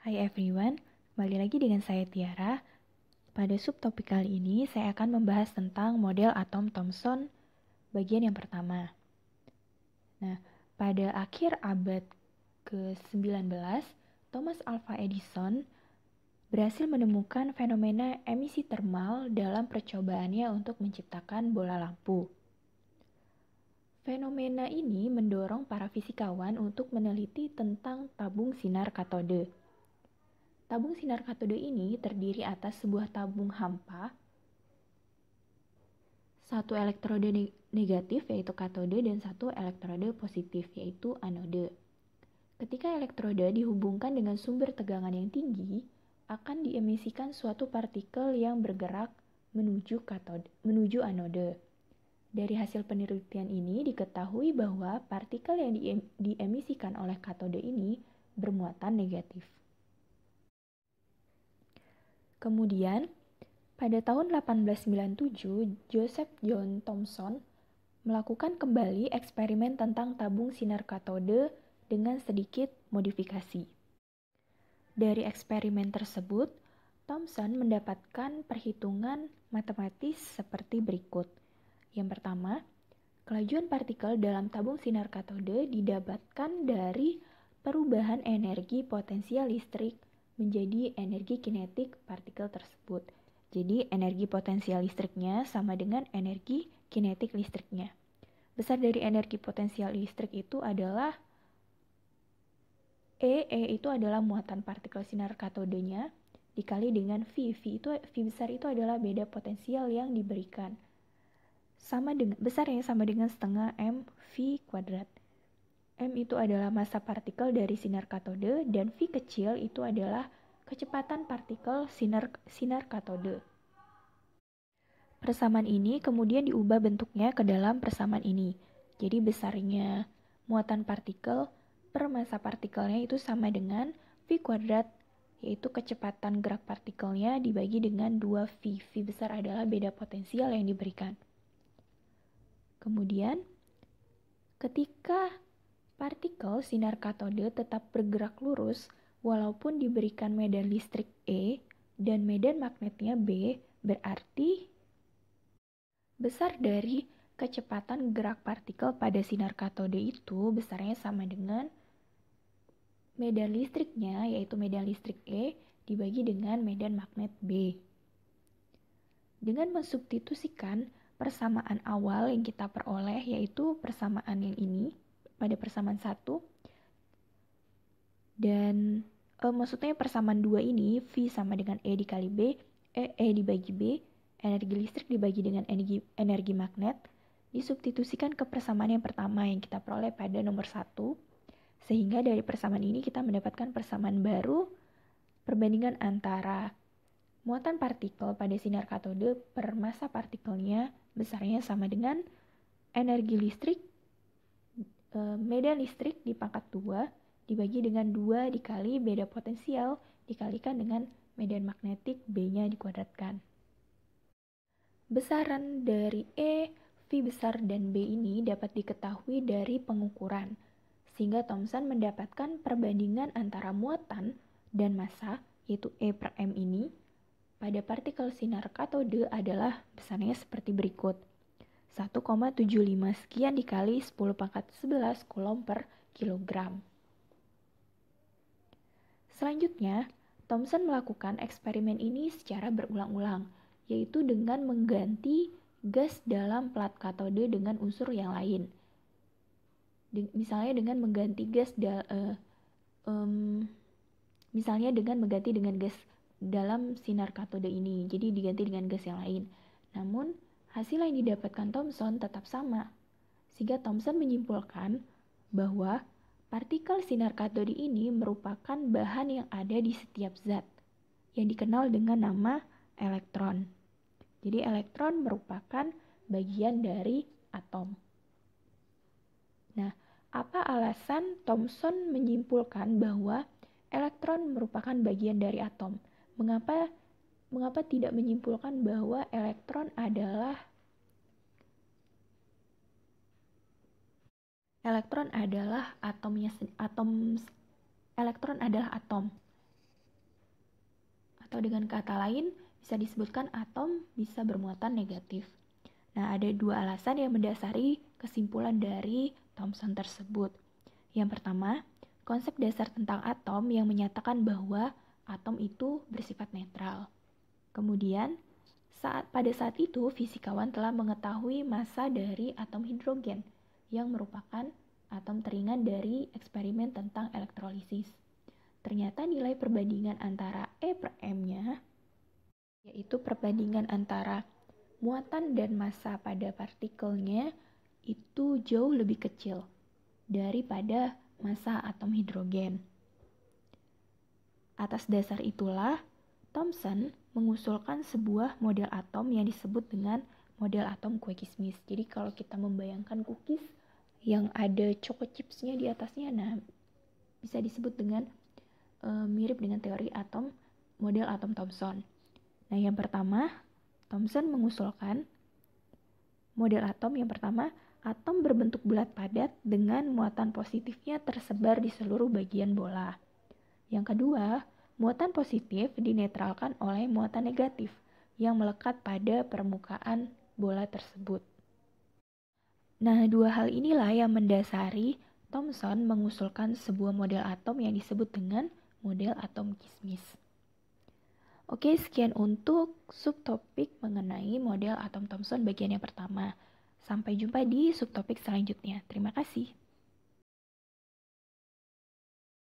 Hai everyone, kembali lagi dengan saya Tiara. Pada subtopik kali ini, saya akan membahas tentang model atom Thomson bagian yang pertama. Nah, pada akhir abad ke-19, Thomas Alva Edison berhasil menemukan fenomena emisi termal dalam percobaannya untuk menciptakan bola lampu. Fenomena ini mendorong para fisikawan untuk meneliti tentang tabung sinar katode. Tabung sinar katode ini terdiri atas sebuah tabung hampa, satu elektrode negatif yaitu katode dan satu elektrode positif yaitu anode. Ketika elektroda dihubungkan dengan sumber tegangan yang tinggi, akan diemisikan suatu partikel yang bergerak menuju katode, menuju anode. Dari hasil penelitian ini diketahui bahwa partikel yang diemisikan oleh katode ini bermuatan negatif. Kemudian, pada tahun 1897, Joseph John Thomson melakukan kembali eksperimen tentang tabung sinar katode dengan sedikit modifikasi. Dari eksperimen tersebut, Thomson mendapatkan perhitungan matematis seperti berikut. Yang pertama, kelajuan partikel dalam tabung sinar katode didapatkan dari perubahan energi potensial listrik menjadi energi kinetik partikel tersebut. Jadi, energi potensial listriknya sama dengan energi kinetik listriknya. Besar dari energi potensial listrik itu adalah E, E itu adalah muatan partikel sinar katodenya dikali dengan V. V itu V besar itu adalah beda potensial yang diberikan. Sama dengan besar yang sama dengan setengah M V kuadrat. M itu adalah massa partikel dari sinar katode dan V kecil itu adalah kecepatan partikel sinar sinar katode. Persamaan ini kemudian diubah bentuknya ke dalam persamaan ini. Jadi besarnya muatan partikel per massa partikelnya itu sama dengan V kuadrat, yaitu kecepatan gerak partikelnya dibagi dengan 2V. V besar adalah beda potensial yang diberikan. Kemudian, ketika partikel sinar katode tetap bergerak lurus, walaupun diberikan medan listrik E dan medan magnetnya B, berarti besar dari kecepatan gerak partikel pada sinar katode itu besarnya sama dengan medan listriknya yaitu medan listrik E dibagi dengan medan magnet B. Dengan mensubstitusikan persamaan awal yang kita peroleh yaitu persamaan yang ini pada persamaan 1 dan e, maksudnya persamaan dua ini V sama dengan E dikali B, E, e dibagi B, energi listrik dibagi dengan energi, energi magnet, disubstitusikan ke persamaan yang pertama yang kita peroleh pada nomor 1 sehingga dari persamaan ini kita mendapatkan persamaan baru perbandingan antara muatan partikel pada sinar katode per massa partikelnya besarnya sama dengan energi listrik e, medan listrik di pangkat 2 dibagi dengan 2 dikali beda potensial dikalikan dengan medan magnetik B-nya dikuadratkan. Besaran dari E, V besar dan B ini dapat diketahui dari pengukuran sehingga Thomson mendapatkan perbandingan antara muatan dan massa, yaitu E per M ini, pada partikel sinar katode adalah besarnya seperti berikut. 1,75 sekian dikali 10 pangkat 11 coulomb per kilogram. Selanjutnya, Thomson melakukan eksperimen ini secara berulang-ulang, yaitu dengan mengganti gas dalam plat katode dengan unsur yang lain – misalnya dengan mengganti gas uh, um, misalnya dengan mengganti dengan gas dalam sinar katode ini jadi diganti dengan gas yang lain namun hasil yang didapatkan Thomson tetap sama sehingga Thomson menyimpulkan bahwa partikel sinar katode ini merupakan bahan yang ada di setiap zat yang dikenal dengan nama elektron jadi elektron merupakan bagian dari atom Nah, apa alasan Thomson menyimpulkan bahwa elektron merupakan bagian dari atom? Mengapa mengapa tidak menyimpulkan bahwa elektron adalah elektron adalah atomnya atom elektron adalah atom. Atau dengan kata lain, bisa disebutkan atom bisa bermuatan negatif. Nah, ada dua alasan yang mendasari kesimpulan dari Thomson tersebut. Yang pertama, konsep dasar tentang atom yang menyatakan bahwa atom itu bersifat netral. Kemudian, saat pada saat itu fisikawan telah mengetahui massa dari atom hidrogen yang merupakan atom teringan dari eksperimen tentang elektrolisis. Ternyata nilai perbandingan antara E per M-nya, yaitu perbandingan antara muatan dan massa pada partikelnya itu jauh lebih kecil daripada massa atom hidrogen. Atas dasar itulah, Thomson mengusulkan sebuah model atom yang disebut dengan model atom kue kismis. Jadi kalau kita membayangkan cookies yang ada choco chipsnya di atasnya, nah bisa disebut dengan e, mirip dengan teori atom model atom Thomson. Nah yang pertama, Thomson mengusulkan model atom yang pertama atom berbentuk bulat padat dengan muatan positifnya tersebar di seluruh bagian bola. Yang kedua, muatan positif dinetralkan oleh muatan negatif yang melekat pada permukaan bola tersebut. Nah, dua hal inilah yang mendasari Thomson mengusulkan sebuah model atom yang disebut dengan model atom kismis. Oke, sekian untuk subtopik mengenai model atom Thomson bagian yang pertama. Sampai jumpa di subtopik selanjutnya. Terima kasih.